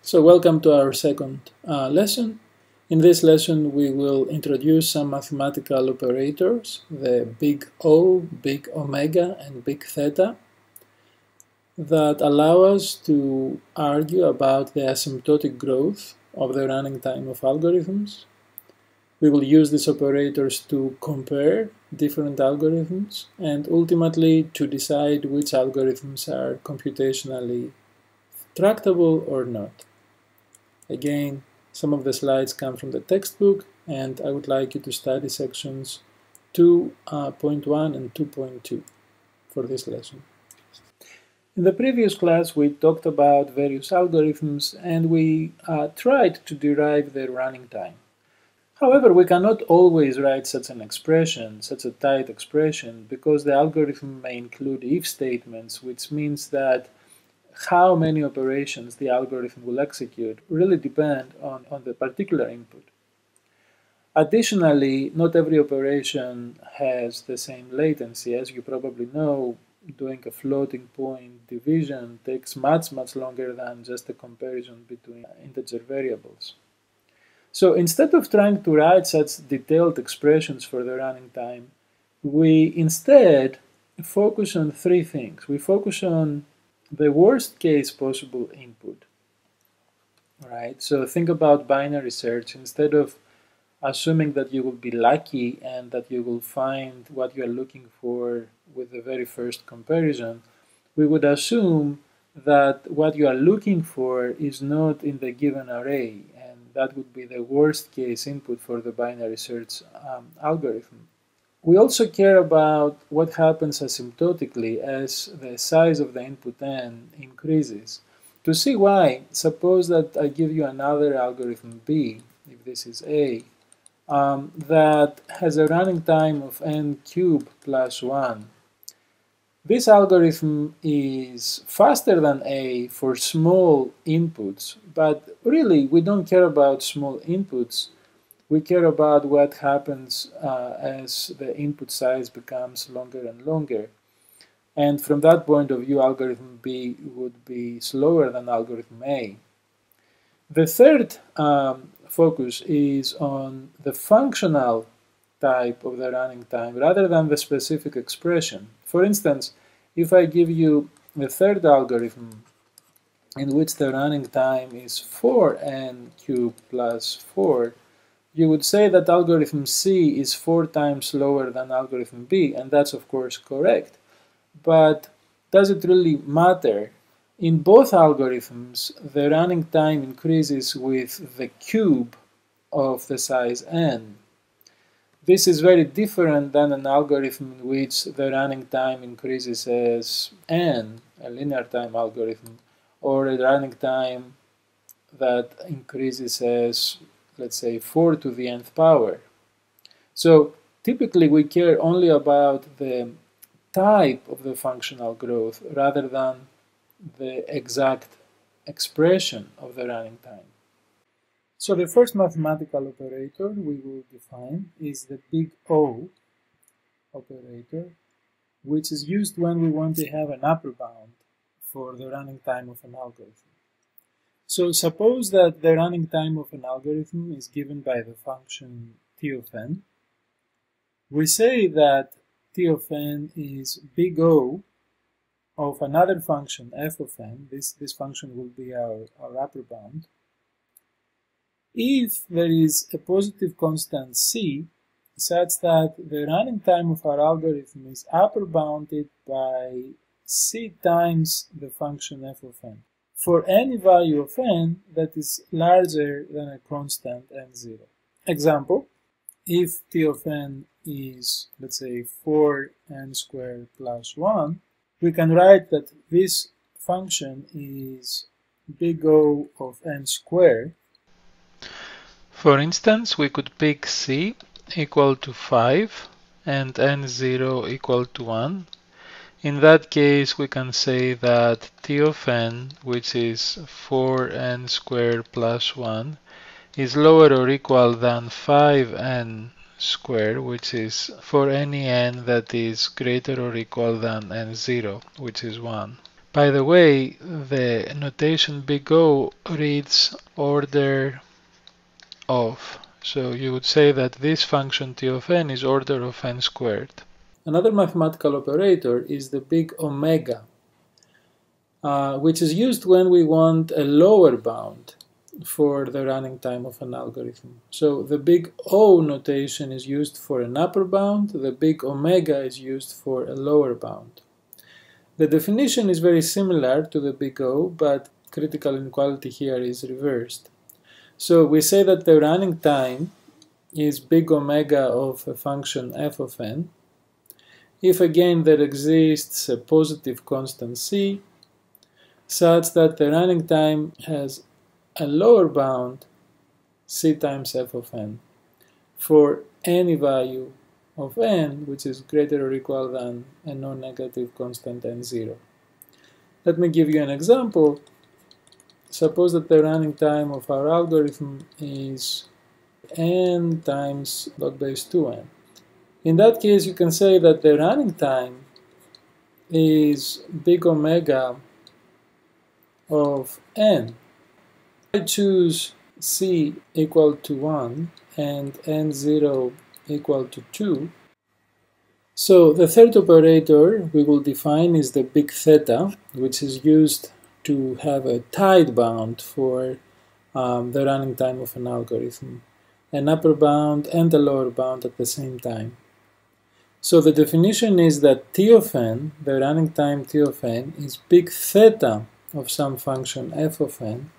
So welcome to our second uh, lesson. In this lesson we will introduce some mathematical operators, the big O, big omega and big theta, that allow us to argue about the asymptotic growth of the running time of algorithms. We will use these operators to compare different algorithms and ultimately to decide which algorithms are computationally tractable or not. Again, some of the slides come from the textbook and I would like you to study sections 2.1 uh, and 2.2 for this lesson. In the previous class we talked about various algorithms and we uh, tried to derive their running time. However, we cannot always write such an expression, such a tight expression, because the algorithm may include if statements, which means that how many operations the algorithm will execute really depend on, on the particular input. Additionally, not every operation has the same latency. As you probably know, doing a floating point division takes much, much longer than just a comparison between integer variables. So instead of trying to write such detailed expressions for the running time, we instead focus on three things. We focus on the worst case possible input. Right? So think about binary search. Instead of assuming that you will be lucky and that you will find what you are looking for with the very first comparison, we would assume that what you are looking for is not in the given array, and that would be the worst case input for the binary search um, algorithm. We also care about what happens asymptotically as the size of the input n increases. To see why, suppose that I give you another algorithm b, if this is a, um, that has a running time of n cubed plus 1. This algorithm is faster than a for small inputs, but really we don't care about small inputs we care about what happens uh, as the input size becomes longer and longer. And from that point of view, algorithm B would be slower than algorithm A. The third um, focus is on the functional type of the running time rather than the specific expression. For instance, if I give you the third algorithm in which the running time is 4n cubed plus 4, you would say that algorithm C is four times slower than algorithm B, and that's of course correct. But does it really matter? In both algorithms, the running time increases with the cube of the size n. This is very different than an algorithm in which the running time increases as n, a linear time algorithm, or a running time that increases as let's say 4 to the nth power. So typically we care only about the type of the functional growth rather than the exact expression of the running time. So the first mathematical operator we will define is the big O operator, which is used when we want to have an upper bound for the running time of an algorithm. So suppose that the running time of an algorithm is given by the function t of n. We say that t of n is big O of another function f of n. This, this function will be our, our upper bound. If there is a positive constant c such that the running time of our algorithm is upper bounded by c times the function f of n for any value of n that is larger than a constant n0. Example, if t of n is, let's say, 4n squared plus 1, we can write that this function is big O of n squared. For instance, we could pick c equal to 5 and n0 equal to 1 in that case, we can say that t of n, which is 4n squared plus 1, is lower or equal than 5n squared, which is for any n that is greater or equal than n0, which is 1. By the way, the notation big O reads order of. So you would say that this function t of n is order of n squared. Another mathematical operator is the big omega, uh, which is used when we want a lower bound for the running time of an algorithm. So the big O notation is used for an upper bound, the big omega is used for a lower bound. The definition is very similar to the big O, but critical inequality here is reversed. So we say that the running time is big omega of a function f of n, if again there exists a positive constant c, such that the running time has a lower bound c times f of n for any value of n which is greater or equal than a non-negative constant n0. Let me give you an example. Suppose that the running time of our algorithm is n times log base 2n. In that case, you can say that the running time is big omega of n. I choose c equal to 1 and n0 equal to 2. So the third operator we will define is the big theta, which is used to have a tight bound for um, the running time of an algorithm, an upper bound and a lower bound at the same time. So the definition is that t of n, the running time t of n, is big theta of some function f of n,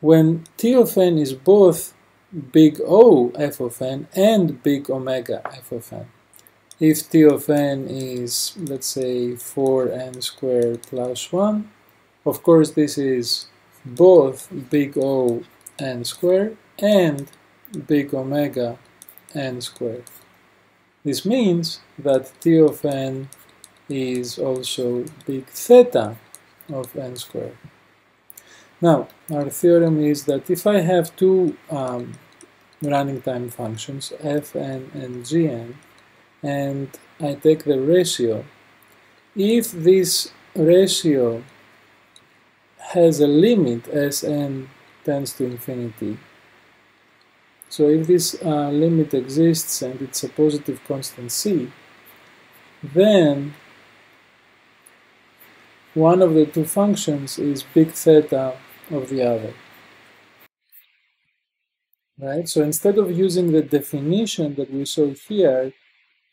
when t of n is both big O f of n and big omega f of n. If t of n is, let's say, 4n squared plus 1, of course this is both big O n squared and big omega n squared. This means that T of n is also big theta of n squared. Now, our theorem is that if I have two um, running time functions, fn and gn, and I take the ratio, if this ratio has a limit as n tends to infinity, so if this uh, limit exists and it's a positive constant c, then one of the two functions is big theta of the other. Right? So instead of using the definition that we saw here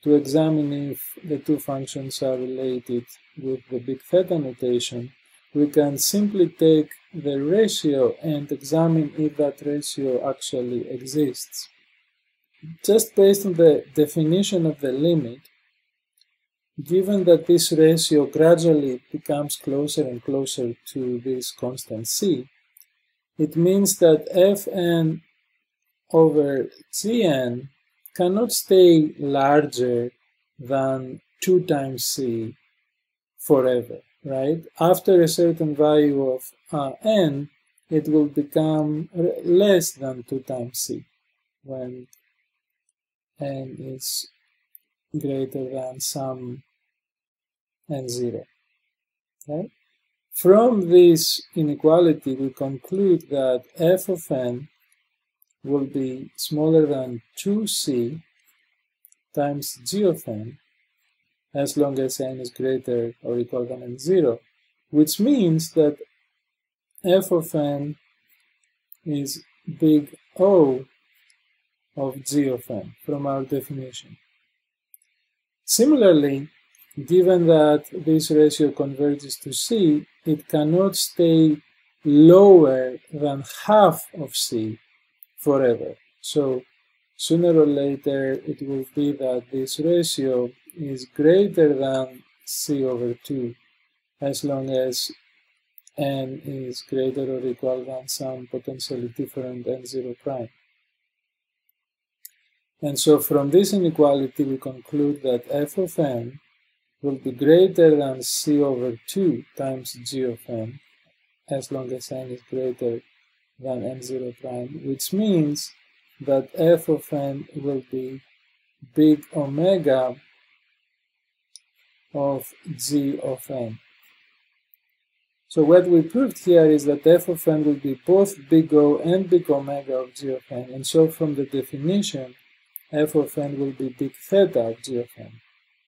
to examine if the two functions are related with the big theta notation, we can simply take the ratio and examine if that ratio actually exists. Just based on the definition of the limit, given that this ratio gradually becomes closer and closer to this constant c, it means that fn over gn cannot stay larger than 2 times c forever right? After a certain value of uh, n, it will become less than 2 times c when n is greater than some n0. Right? From this inequality, we conclude that f of n will be smaller than 2c times g of n as long as n is greater or equal than n0, which means that f of n is big O of g of n from our definition. Similarly, given that this ratio converges to c, it cannot stay lower than half of c forever. So sooner or later it will be that this ratio is greater than c over 2 as long as n is greater or equal than some potentially different n0 prime. And so from this inequality we conclude that f of n will be greater than c over 2 times g of n as long as n is greater than n0 prime, which means that f of n will be big omega of g of n. So what we proved here is that f of n will be both big O and big omega of g of n. And so from the definition, f of n will be big theta of g of n.